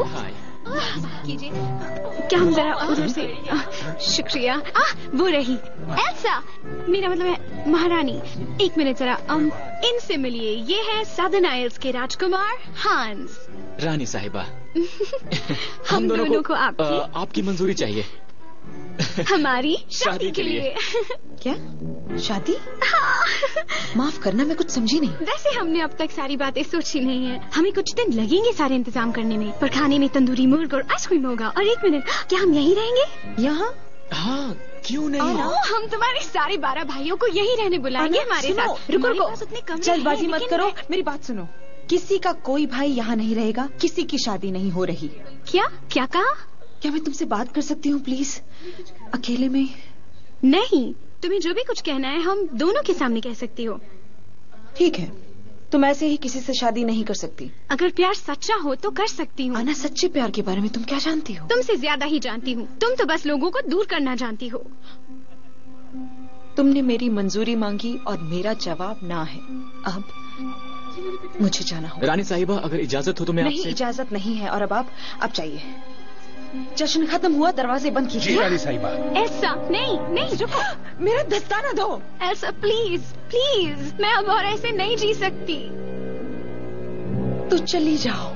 हाय क्या हम जरा उधर से आ, शुक्रिया। आ, वो रही। ऐसा? मेरा मतलब है महारानी एक मिनट जरा um, इनसे मिलिए। ये है सदर्न आयल्स के राजकुमार हांस। रानी साहिबा। हम दोनों को को आपकी अ, आपकी मंजूरी चाहिए। हमारी शादी के लिए। क्या? शादी? माफ़ करना मैं कुछ समझी नहीं। वैसे हमने अब तक सारी बातें सोची नहीं है। हमें कुछ दिन लगेंगे सारे इंतज़ाम करने में। पर खाने में तंदूरी मुर्ग और आइसक्रीम होगा और एक मिनट क्या हम यहीं रहेंगे? यहाँ? हाँ क्यों नहीं? ओ, हम तुम्हारे सारे बारह भाइयों को यहीं रहने बुलाएँगे हमारे साथ। रुको रुको। जल्दबाजी मत करो। मेरी बात सुनो। किसी का कोई भाई यहाँ नहीं रहेगा। किसी की शादी नहीं हो रही। क्या? क्या कहा? क्या मैं तुमसे बात कर सकती हूँ प्लीज़? अकेले में? नहीं तुम्हें जो भी कुछ कहना है हम दोनों के सामने कह सकती हो। ठीक है। तुम ऐसे ही किसी से शादी नहीं कर सकती। अगर प्यार सच्चा हो तो कर सकती हूँ। आना सच्चे प्यार के बारे में तुम क्या जानती हो? तुमसे ज़्यादा ही जानती हूँ। तुम तो बस लोगों को दूर करना जानती हो। तुमने मेरी मंजूरी मांगी और मेरा जवाब ना है। अब मुझे जाना होगा। रानी साहिबा अगर इजाज़त हो तो मैं नहीं आपसे इजाज़त नहीं है और अब आप अब चाहिए जश्न खत्म हुआ दरवाजे बंद कीजिए। जी रानी साहिबा ऐसा नहीं नहीं रुको। मेरा दस्ताना दो। ऐसा प्लीज़ प्लीज़ मैं अब और ऐसे नहीं जी सकती। तो चली जाओ।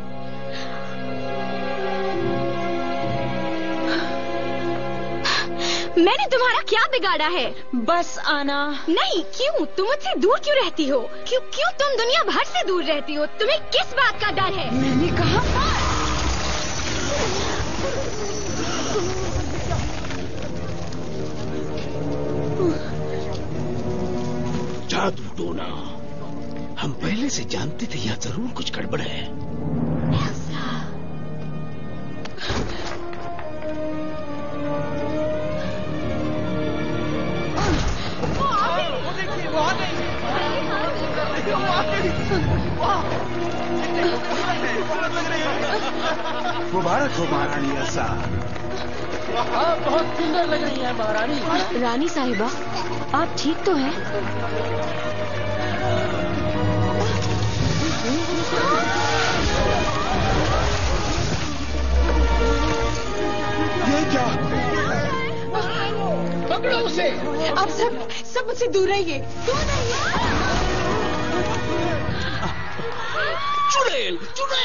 मैंने तुम्हारा क्या बिगाड़ा है? बस आना। नहीं क्यों? तुम मुझसे दूर क्यों रहती हो? क्यों क्यों तुम दुनिया भर से दूर रहती हो? तुम्हें किस बात का डर है? मैंने कहा जादू टोना। हम पहले से जानते थे यह ज़रूर कुछ गड़बड़ है। मुबारक हो महारानी ऐसा। बहुत सुंदर लग रही है रानी साहिबा आप ठीक तो हैं? ये क्या? पकड़ो उसे। आप सब सब मुझसे दूर रहिए। 出来！出来！